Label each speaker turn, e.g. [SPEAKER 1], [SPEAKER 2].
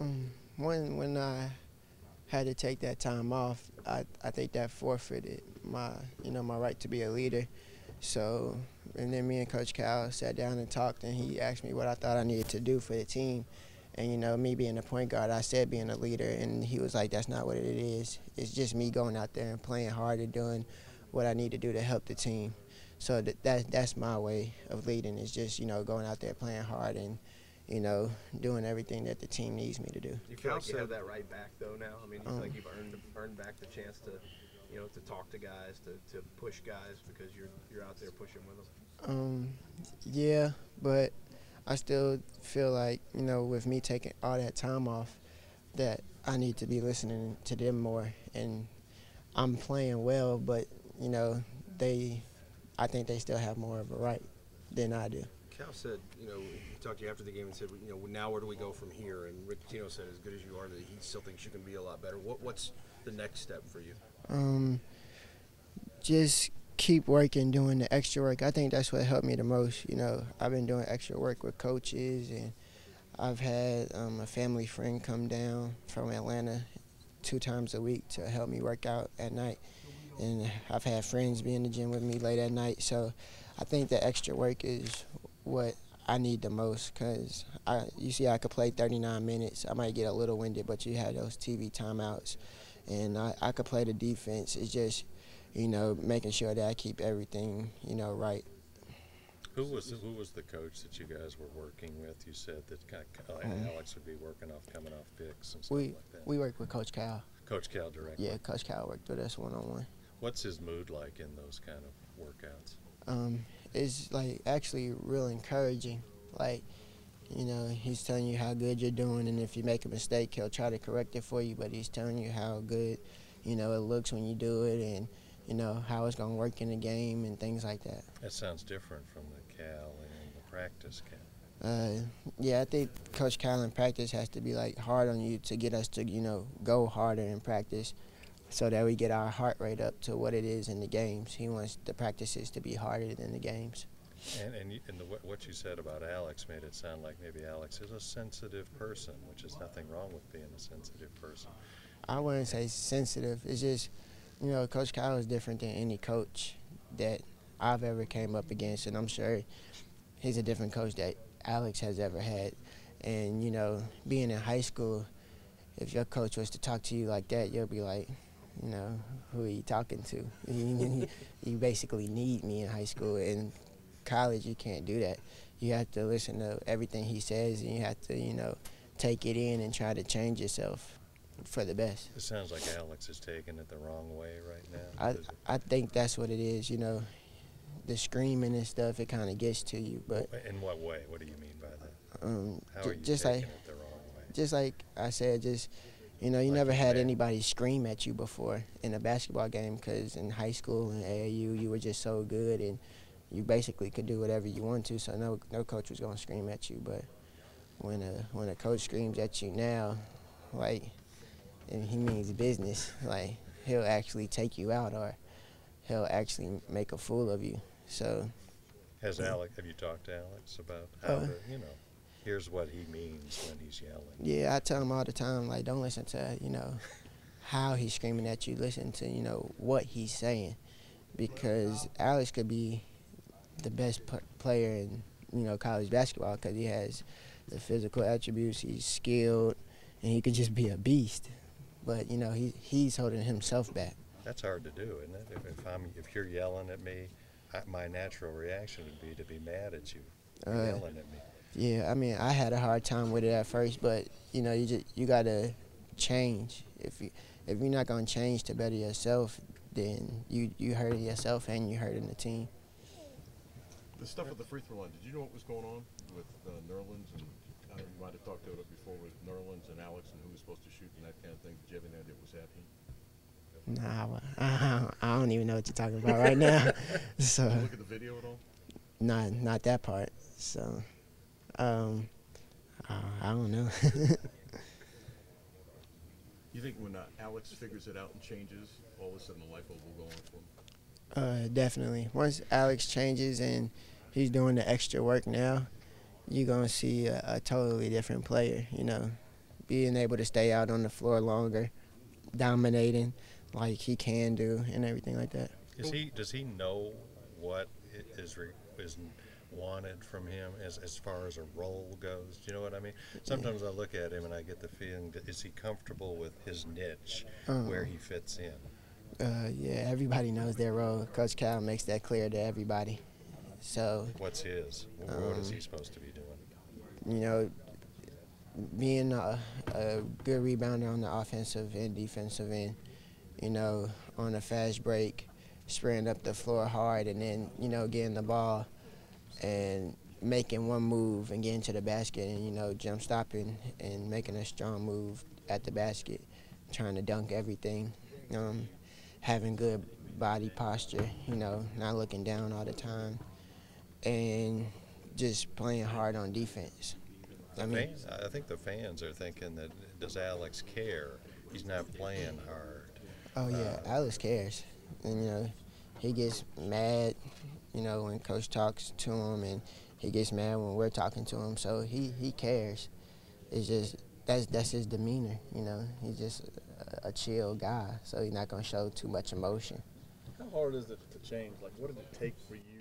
[SPEAKER 1] Um, when when I had to take that time off, I, I think that forfeited my you know my right to be a leader. So and then me and Coach Cal sat down and talked, and he asked me what I thought I needed to do for the team. And you know, me being a point guard, I said being a leader, and he was like, "That's not what it is. It's just me going out there and playing hard and doing what I need to do to help the team." So that, that that's my way of leading. Is just you know going out there playing hard and you know doing everything that the team needs me to do.
[SPEAKER 2] Do you feel like you have that right back though now? I mean, you feel
[SPEAKER 1] Um,
[SPEAKER 2] like you've earned earned back the chance to, you know, to talk to guys, to, to push guys because you're you're out there pushing with them.
[SPEAKER 1] Um, yeah, but I still feel like you know with me taking all that time off, that I need to be listening to them more. And I'm playing well, but you know they, I think they still have more of a right than I do.
[SPEAKER 3] Cal said, you know, he talked to you after the game and said, you know, now where do we go from here? And Rick Pitino said, as good as you are, that he still thinks you can be a lot better. What, what's the next step for you?
[SPEAKER 1] Um, just keep working, doing the extra work. I think that's what helped me the most. You know, I've been doing extra work with coaches, and I've had um, a family friend come down from Atlanta two times a week to help me work out at night. And I've had friends be in the gym with me late at night. So I think the extra work is what I need the most because I, you see, I could play 39 minutes. I might get a little winded, but you have those TV timeouts, and I, I could play the defense. It's just, you know, making sure that I keep everything, you know, right.
[SPEAKER 4] Who was who was the coach that you guys were working with? You said that kind of,
[SPEAKER 1] Um,
[SPEAKER 4] Alex would be working off coming off picks and stuff
[SPEAKER 1] We
[SPEAKER 4] like that.
[SPEAKER 1] we work with Coach Cal.
[SPEAKER 4] Coach Cal directly.
[SPEAKER 1] Yeah, Coach Cal worked with us one on one.
[SPEAKER 4] What's his mood like in those kind of workouts?
[SPEAKER 1] um, it's like actually real encouraging. Like, you know, he's telling you how good you're doing, and if you make a mistake, he'll try to correct it for you. But he's telling you how good, you know, it looks when you do it, and you know how it's gonna work in the game and things like that.
[SPEAKER 4] That sounds different from the Cal and the practice Cal.
[SPEAKER 1] Uh, yeah, I think Coach Cal in practice has to be like hard on you to get us to, you know, go harder in practice, so that we get our heart rate up to what it is in the games. He wants the practices to be harder than the games.
[SPEAKER 4] And and, you, and the, what- what you said about Alex made it sound like maybe Alex is a sensitive person, which is nothing wrong with being a sensitive person.
[SPEAKER 1] I wouldn't say sensitive. It's just, you know, Coach Cal is different than any coach that I've ever came up against, and I'm sure he's a different coach that Alex has ever had. And you know, being in high school, if your coach was to talk to you like that, you'll be like, you know, who are you talking to? You, you basically need me in high school. In college, you can't do that. You have to listen to everything he says, and you have to, you know, take it in and try to change yourself for the best.
[SPEAKER 4] It sounds like Alex is taking it the wrong way right now.
[SPEAKER 1] I I think that's what it is. You know, the screaming and stuff. It kind of gets to you, but
[SPEAKER 4] in what way? What do you mean by that?
[SPEAKER 1] um,
[SPEAKER 4] How are you
[SPEAKER 1] just
[SPEAKER 4] taking
[SPEAKER 1] like
[SPEAKER 4] it the wrong way?
[SPEAKER 1] just like I said, just you know, you
[SPEAKER 4] Like
[SPEAKER 1] never
[SPEAKER 4] you
[SPEAKER 1] had anybody scream at you before in a basketball game because in high school and AAU you were just so good and you basically could do whatever you want to. So no no coach was gonna scream at you. But when a when a coach screams at you now, like and he means business, like he'll actually take you out or he'll actually make a fool of you. So
[SPEAKER 4] Has. Alex? Have you talked to Alex about how
[SPEAKER 1] Uh,
[SPEAKER 4] to, you know? Here's what he means when he's yelling.
[SPEAKER 1] Yeah, I tell him all the time, like, don't listen to, you know, how he's screaming at you. Listen to, you know, what he's saying. Because Alex could be the best p- player in, you know, college basketball because he has the physical attributes. He's skilled, and he could just be a beast. But, you know, he, he's holding himself back.
[SPEAKER 4] That's hard to do, isn't it? If, if I'm, if you're yelling at me, I, my natural reaction would be to be mad at you,
[SPEAKER 1] Uh,
[SPEAKER 4] yelling at me.
[SPEAKER 1] Yeah, I mean, I had a hard time with it at first, but you know, you just you gotta change. If you if you're not gonna change to better yourself, then you you hurting yourself and you hurting the team.
[SPEAKER 5] The stuff with the free throw line, did you know what was going on with uh, Nerlens and, I you might have talked about it before with Nerlens and Alex and who was supposed to shoot and that kind of thing. Did you have any idea what was happening?
[SPEAKER 1] Nah, well, I don't, I don't even know what you're talking about right now. so
[SPEAKER 5] Did you look at the video at all?
[SPEAKER 1] not not that part. So, um, uh, I don't know.
[SPEAKER 5] You think when uh, Alex figures it out and changes, all of a sudden the light bulb will go on for him?
[SPEAKER 1] Uh, definitely. Once Alex changes and he's doing the extra work now, you're gonna see a, a totally different player. You know, being able to stay out on the floor longer, dominating like he can do, and everything like that.
[SPEAKER 4] Is he does he know what is re, is wanted from him as as far as a role goes? Do you know what I mean? Sometimes I look at him and I get the feeling that is he comfortable with his niche where he fits in?
[SPEAKER 1] Uh, yeah, everybody knows their role. Coach Cal makes that clear to everybody. So
[SPEAKER 4] What's his? Wh- what is he supposed to be doing?
[SPEAKER 1] you know, being a, a good rebounder on the offensive and defensive end, you know, on a fast break, spraying up the floor hard, and then, you know, getting the ball and making one move and getting to the basket and, you know, jump stopping and making a strong move at the basket, trying to dunk everything, um, having good body posture, you know, not looking down all the time, and just playing hard on defense. I mean,
[SPEAKER 4] Fans, I think the fans are thinking that does Alex care? He's not playing hard.
[SPEAKER 1] oh yeah, Alex cares, and you know, he gets mad, you know, when coach talks to him, and he gets mad when we're talking to him. So he he cares. It's just that's that's his demeanor, you know. He's just a, a chill guy, so he's not gonna show too much emotion.
[SPEAKER 6] How hard is it to change? Like, what did it take for you